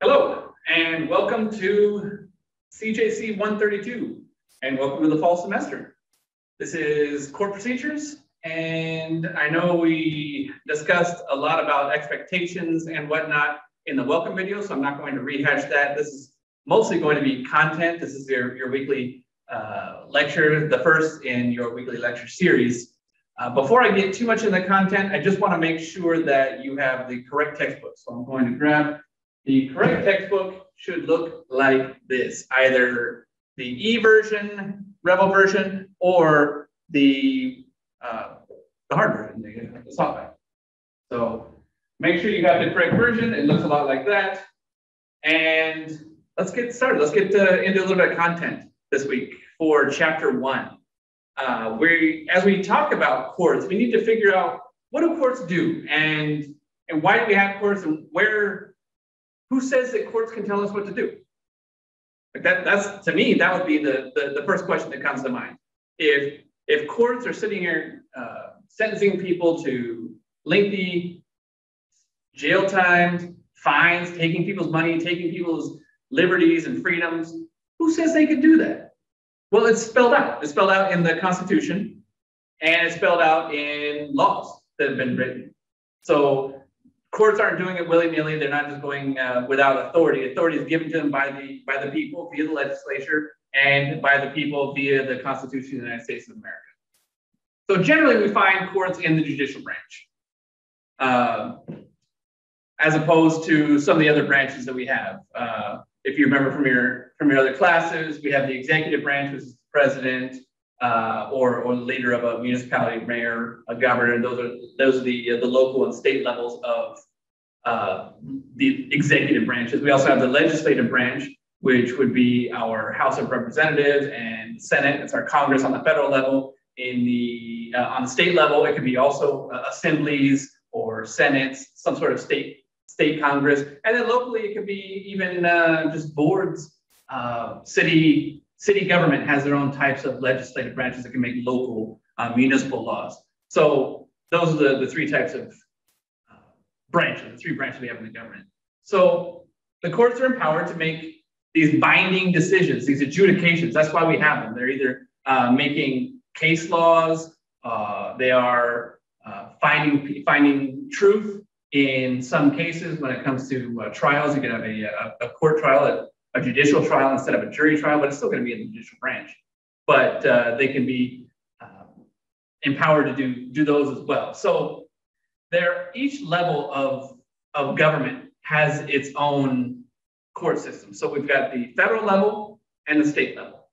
Hello, and welcome to CJC 132, and welcome to the fall semester. This is court procedures, and I know we discussed a lot about expectations and whatnot in the welcome video, so I'm not going to rehash that. This is mostly going to be content. This is your, your weekly uh, lecture, the first in your weekly lecture series. Uh, before I get too much in the content, I just want to make sure that you have the correct textbook. So I'm going to grab the correct textbook should look like this, either the E version, Revel version, or the, uh, the hard version, the, the softback. So make sure you got the correct version. It looks a lot like that. And let's get started. Let's get uh, into a little bit of content this week for chapter one. Uh, we, as we talk about courts, we need to figure out what do courts do and and why do we have courts and where who says that courts can tell us what to do? Like that, that's to me, that would be the, the, the first question that comes to mind. If if courts are sitting here uh, sentencing people to lengthy jail times, fines, taking people's money, taking people's liberties and freedoms, who says they could do that? Well, it's spelled out. It's spelled out in the Constitution and it's spelled out in laws that have been written. So courts aren't doing it willy-nilly. They're not just going uh, without authority. Authority is given to them by the by the people via the legislature and by the people via the Constitution of the United States of America. So generally, we find courts in the judicial branch, uh, as opposed to some of the other branches that we have. Uh, if you remember from your from your other classes, we have the executive branch, which is the president, uh, or or the leader of a municipality, mayor, a governor. Those are those are the uh, the local and state levels of uh, the executive branches. We also have the legislative branch, which would be our House of Representatives and Senate. It's our Congress on the federal level. In the uh, on the state level, it could be also uh, assemblies or senates, some sort of state state congress, and then locally it could be even uh, just boards. City city government has their own types of legislative branches that can make local uh, municipal laws. So those are the, the three types of uh, branches, the three branches we have in the government. So the courts are empowered to make these binding decisions, these adjudications. That's why we have them. They're either uh, making case laws, uh, they are finding finding truth in some cases, when it comes to uh, trials, you can have a, a, court trial, a, a, judicial trial instead of a jury trial, but it's still going to be in the judicial branch. But uh, they can be um, empowered to do, do those as well. So there, each level of, of government has its own court system. So we've got the federal level and the state level.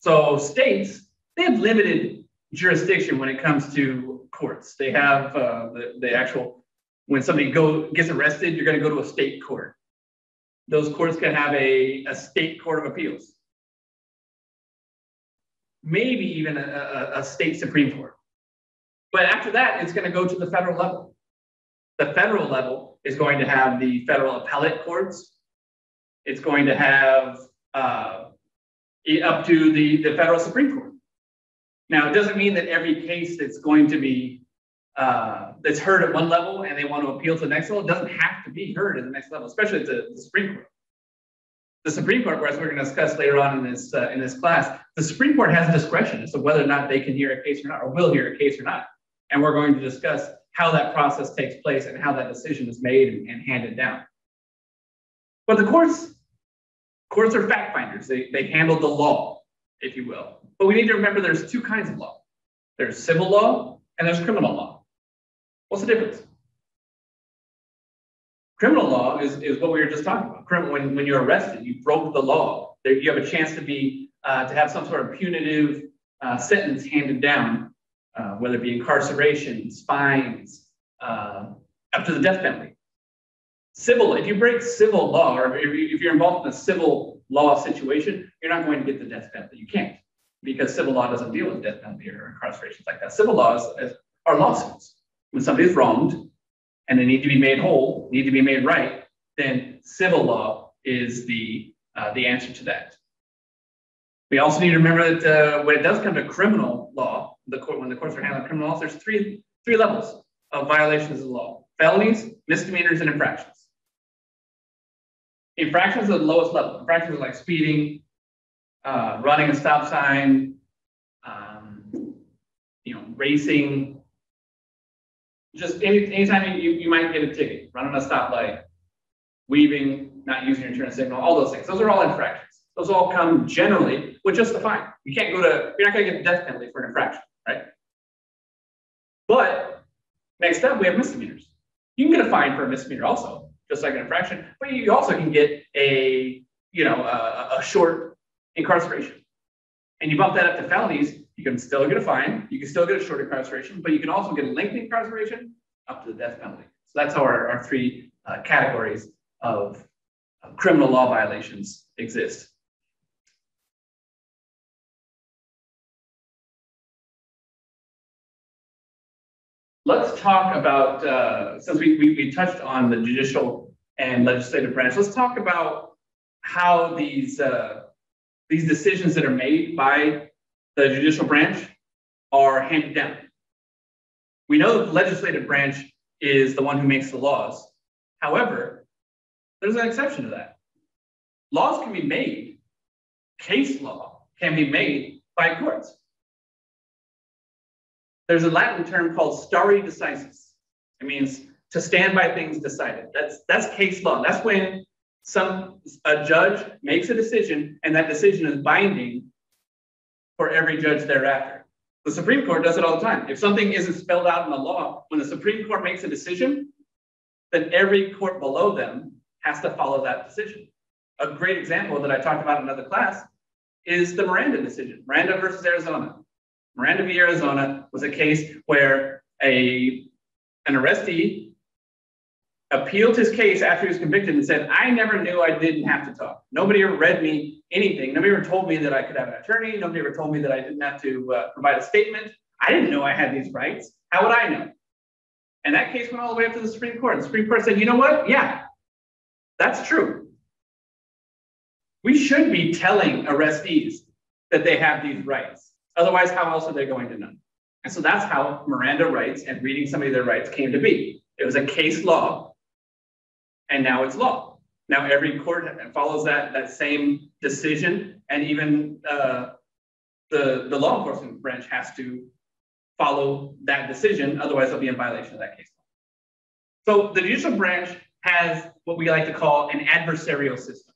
So states, they have limited jurisdiction when it comes to courts. They have uh, the, the actual when somebody go gets arrested, you're going to go to a state court. Those courts can have a, a state court of appeals, maybe even a, a, a state supreme court. But after that, it's going to go to the federal level. The federal level is going to have the federal appellate courts. It's going to have uh, up to the, the federal Supreme Court. Now, it doesn't mean that every case that's going to be uh, that's heard at one level and they want to appeal to the next level, doesn't have to be heard at the next level, especially at the, the Supreme Court. The Supreme Court, as we're going to discuss later on in this uh, in this class, the Supreme Court has discretion as to whether or not they can hear a case or not, or will hear a case or not. And we're going to discuss how that process takes place and how that decision is made and, and handed down. But the courts, courts are fact finders. They, they handle the law, if you will. But we need to remember there's two kinds of law. There's civil law and there's criminal law. What's the difference? Criminal law is, is what we were just talking about. Criminal, when, when you're arrested, you broke the law. There, you have a chance to be uh, to have some sort of punitive uh, sentence handed down, uh, whether it be incarceration, fines, uh, up to the death penalty. Civil, if you break civil law, or if, you, if you're involved in a civil law situation, you're not going to get the death penalty. You can't, because civil law doesn't deal with death penalty or incarceration like that. Civil laws are lawsuits when somebody's wronged and they need to be made whole, need to be made right, then civil law is the, uh, the answer to that. We also need to remember that uh, when it does come to criminal law, the court, when the courts are handling criminal laws, there's three, three levels of violations of the law felonies, misdemeanors, and infractions. infractions are the lowest level. Infractions are like speeding, uh, running a stop sign, um, you know, racing. Just any, anytime you, you might get a ticket, running a stoplight, weaving, not using your turn signal, all those things. Those are all infractions. Those all come generally with just a fine. You can't go to, you're not going to get a death penalty for an infraction, right? But next up, we have misdemeanors. You can get a fine for a misdemeanor also, just like an infraction, but you also can get a, you know, a, a short incarceration. And you bump that up to felonies, you can still get a fine, you can still get a short incarceration, but you can also get a lengthy incarceration up to the death penalty. So that's how our, our three uh, categories of criminal law violations exist. Let's talk about, uh, since we, we, we, touched on the judicial and legislative branch, let's talk about how these, uh, these decisions that are made by the judicial branch are handed down. We know the legislative branch is the one who makes the laws. However, there's an exception to that. Laws can be made, case law can be made by courts. There's a Latin term called stare decisis. It means to stand by things decided. That's that's case law. That's when some a judge makes a decision and that decision is binding for every judge thereafter. The Supreme Court does it all the time. If something isn't spelled out in the law, when the Supreme Court makes a decision, then every court below them has to follow that decision. A great example that I talked about in another class is the Miranda decision, Miranda versus Arizona. Miranda v. Arizona was a case where a an arrestee appealed his case after he was convicted and said, I never knew I didn't have to talk. Nobody ever read me anything. Nobody ever told me that I could have an attorney. Nobody ever told me that I didn't have to uh, provide a statement. I didn't know I had these rights. How would I know? And that case went all the way up to the Supreme Court. The Supreme Court said, you know what? Yeah, that's true. We should be telling arrestees that they have these rights. Otherwise, how else are they going to know? And so that's how Miranda rights and reading somebody their rights came to be. It was a case law, and now it's law. Now every court follows that, that same decision, and even uh, the, the law enforcement branch has to follow that decision, otherwise they'll be in violation of that case law. So the judicial branch has what we like to call an adversarial system.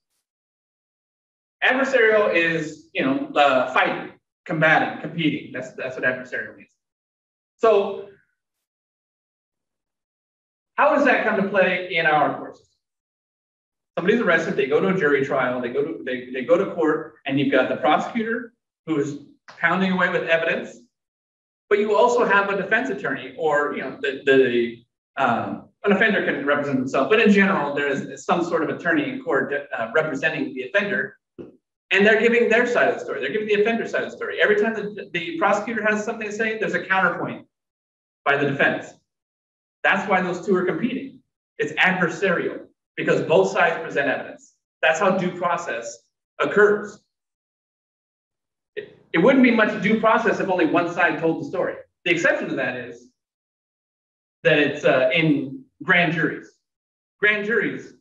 Adversarial is, you know, uh, fighting, combating, competing. That's, that's what adversarial means. So how does that come to play in our courses? Somebody's arrested, they go to a jury trial, they go to, they, they go to court, and you've got the prosecutor who is pounding away with evidence, but you also have a defense attorney or, you know, the, the um, an offender can represent himself, but in general, there is some sort of attorney in court uh, representing the offender, and they're giving their side of the story. They're giving the offender side of the story. Every time the, the prosecutor has something to say, there's a counterpoint by the defense. That's why those two are competing. It's adversarial because both sides present evidence. That's how due process occurs. It, it wouldn't be much due process if only one side told the story. The exception to that is that it's uh, in grand juries. Grand juries,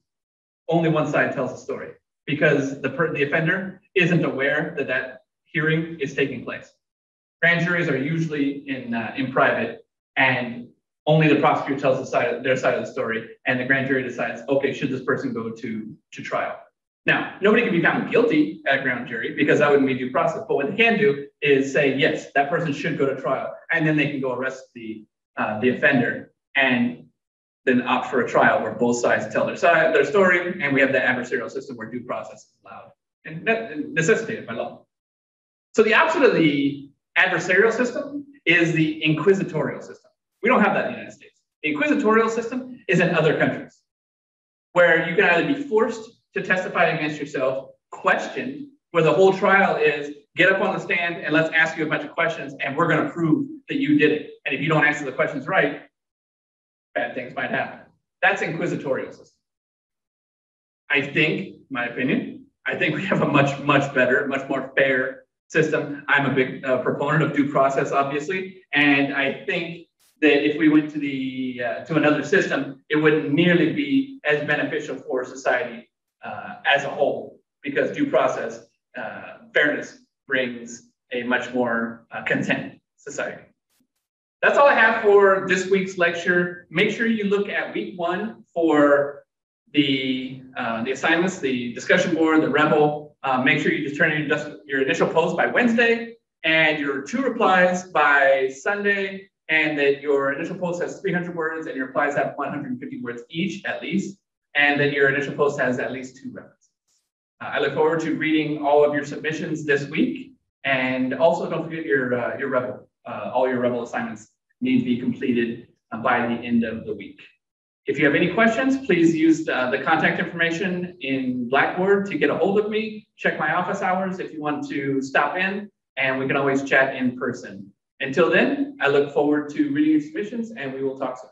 only one side tells the story because the, the offender isn't aware that that hearing is taking place. Grand juries are usually in, uh, in private and only the prosecutor tells the side, their side of the story and the grand jury decides, okay, should this person go to, to trial? Now, nobody can be found guilty at a grand jury because that wouldn't be due process. But what they can do is say, yes, that person should go to trial. And then they can go arrest the, uh, the offender and then opt for a trial where both sides tell their side, their story, and we have the adversarial system where due process is allowed and necessitated by law. So the opposite of the adversarial system is the inquisitorial system. We don't have that in the United States. The inquisitorial system is in other countries where you can either be forced to testify against yourself, questioned, where the whole trial is get up on the stand and let's ask you a bunch of questions and we're going to prove that you did it. And if you don't answer the questions right, bad things might happen. That's inquisitorial system. I think, my opinion, I think we have a much, much better, much more fair system. I'm a big uh, proponent of due process, obviously, and I think that if we went to the uh, to another system, it wouldn't nearly be as beneficial for society uh, as a whole, because due process, uh, fairness brings a much more uh, content society. That's all I have for this week's lecture. Make sure you look at week one for the, uh, the assignments, the discussion board, the Revel. Uh, make sure you just turn in your, your initial post by Wednesday and your two replies by Sunday, and that your initial post has 300 words and your replies have 150 words each at least, and that your initial post has at least two references. Uh, I look forward to reading all of your submissions this week, and also don't forget your, uh, your Revel. Uh, all your Revel assignments need to be completed uh, by the end of the week. If you have any questions, please use the, the, contact information in Blackboard to get a hold of me. Check my office hours if you want to stop in and we can always chat in person. Until then, I look forward to reading your submissions and we will talk soon.